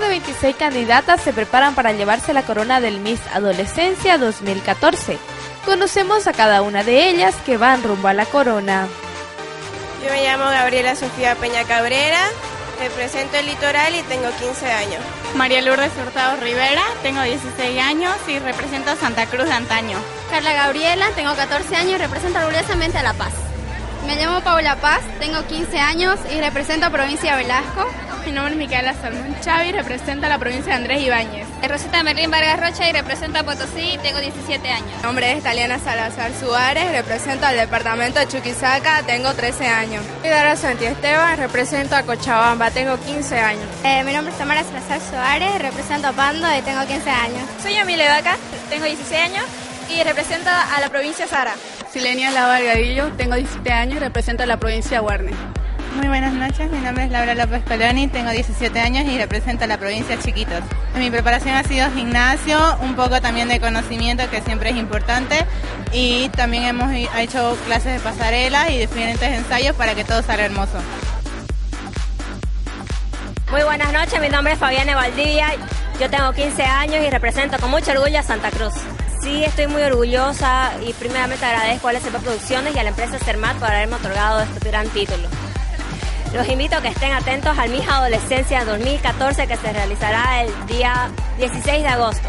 16 candidatas se preparan para llevarse la corona del Miss Adolescencia 2014. Conocemos a cada una de ellas que van rumbo a la corona. Yo me llamo Gabriela Sofía Peña Cabrera, represento el litoral y tengo 15 años. María Lourdes Hurtado Rivera, tengo 16 años y represento a Santa Cruz de antaño. Carla Gabriela, tengo 14 años y represento orgullosamente a La Paz. Me llamo Paula Paz, tengo 15 años y represento a Provincia Velasco. Mi nombre es Micaela Salmón Chavi, represento a la provincia de Andrés Ibáñez. Rosita Merlín Vargas Rocha y represento a Potosí y tengo 17 años. Mi nombre es Taliana Salazar Suárez, represento al departamento de Chuquisaca, tengo 13 años. Soy Dara Santi Esteban, represento a Cochabamba, tengo 15 años. Eh, mi nombre es Tamara Salazar Suárez, represento a Pando y tengo 15 años. Soy Amile Vaca, tengo 16 años y represento a la provincia Sara. Silenia Lava Delgadillo, tengo 17 años y represento a la provincia Guarne. Muy buenas noches, mi nombre es Laura López Coloni, tengo 17 años y represento a la provincia Chiquitos. Mi preparación ha sido gimnasio, un poco también de conocimiento que siempre es importante y también hemos hecho clases de pasarela y diferentes ensayos para que todo salga hermoso. Muy buenas noches, mi nombre es Fabiana Valdivia, yo tengo 15 años y represento con mucho orgullo a Santa Cruz. Sí, estoy muy orgullosa y primeramente agradezco a LSP Producciones y a la empresa Cermat por haberme otorgado este gran título. Los invito a que estén atentos al Mija Adolescencia 2014 que se realizará el día 16 de agosto.